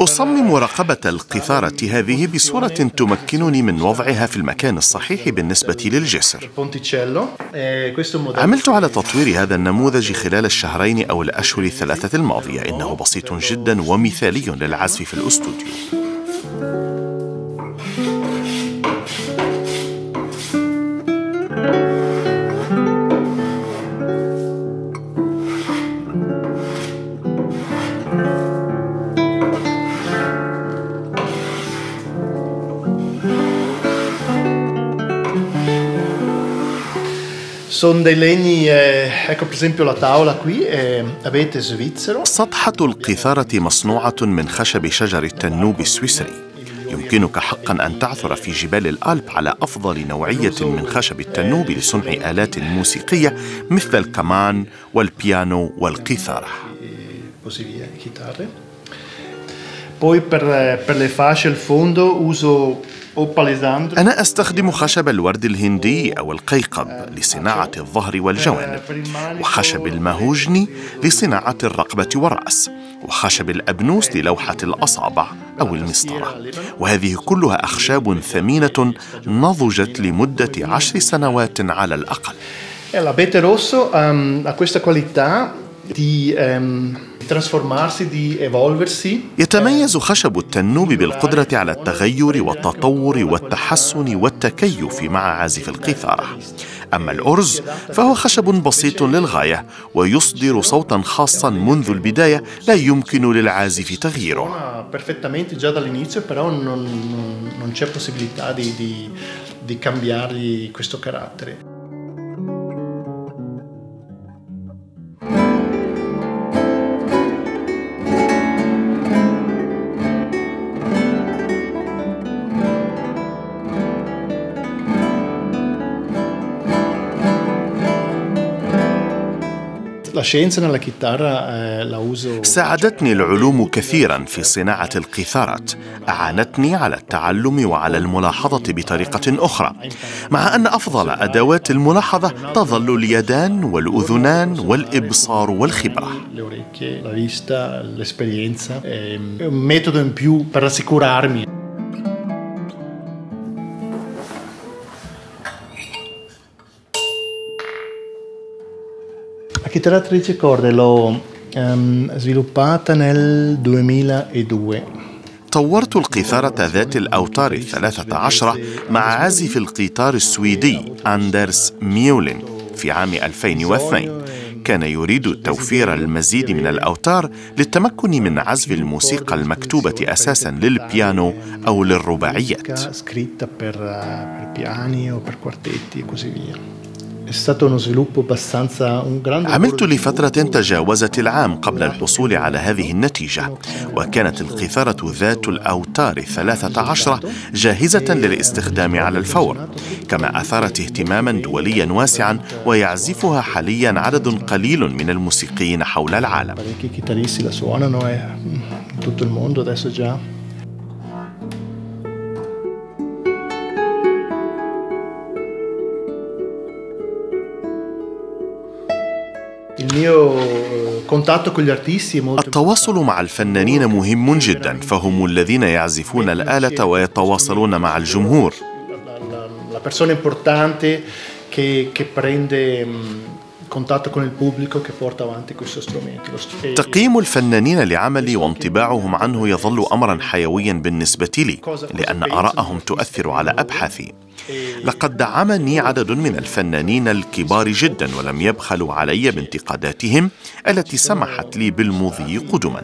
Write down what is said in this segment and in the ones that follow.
أصمم رقبة القيثارة هذه بصورة تمكنني من وضعها في المكان الصحيح بالنسبة للجسر. عملت على تطوير هذا النموذج خلال الشهرين أو الأشهر الثلاثة الماضية، إنه بسيط جدا ومثالي للعزف في الأستوديو. سطحة القيثارة مصنوعة من خشب شجر التنوب السويسري. يمكنك حقا أن تعثر في جبال الألب على أفضل نوعية من خشب التنوب لصنع آلات موسيقية مثل الكمان والبيانو والقيثارة. Poi per, per le fasce al fondo uso. أنا أستخدم خشب الورد الهندي أو القيقب لصناعة الظهر والجوانب وخشب الماهوجني لصناعة الرقبة والرأس وخشب الأبنوس للوحة الأصابع أو المسطرة وهذه كلها أخشاب ثمينة نضجت لمدة عشر سنوات على الأقل E l'abete rosso ha questa qualità di evolversi. يتميز خشب التنوب بالقدرة على التغير والتطور والتحسن والتكيف مع عازف القيثارة. أما الأرز فهو خشب بسيط للغاية ويصدر صوتا خاصا منذ البداية لا يمكن للعازف تغييره. Di cambiargli questo carattere. ساعدتني العلوم كثيرا في صناعة القيثارات. أعانتني على التعلم وعلى الملاحظة بطريقة أخرى. مع أن أفضل أدوات الملاحظة تظل اليدان والأذنان والإبصار والخبرة. 13 corde l'ho ehm, sviluppata nel 2002. طورت القيثارة ذات الأوتار الثلاثة عشرة مع عازف القيثار السويدي أندرس ميولين في عام 2002 كان يريد توفير المزيد من الأوتار للتمكن من عزف الموسيقى المكتوبة أساسا للبيانو أو للرباعيات. عملت لفترة. تجاوزت العام قبل الحصول على هذه النتيجة وكانت القيثارة ذات الأوتار الثلاثة عشرة جاهزة للاستخدام على الفور كما أثارت اهتماما دوليا واسعا ويعزفها حاليا عدد قليل من الموسيقيين حول العالم التواصل مع الفنانين مهم جدا. فهم الذين يعزفون الآلة ويتواصلون مع الجمهور. تقييم الفنانين لعملي وانطباعهم عنه يظل امرا حيويا بالنسبة لي لأن ارائهم تؤثر على أبحاثي. لقد دعمني عدد من الفنانين الكبار جدا ولم يبخلوا علي بانتقاداتهم التي سمحت لي بالمضي قدما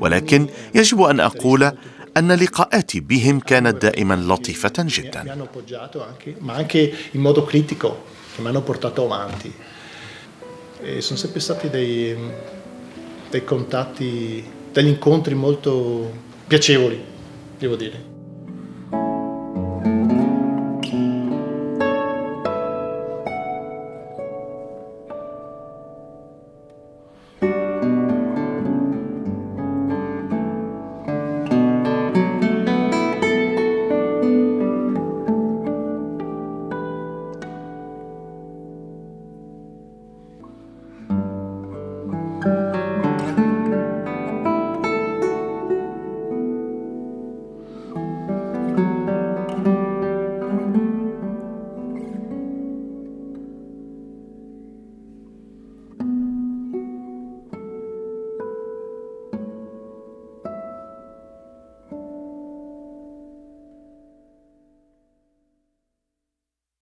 ولكن يجب أن أقول أن لقاءاتي بهم كانت دائما لطيفة mi جدا E sono sempre stati dei, dei contatti, degli incontri molto piacevoli, devo dire.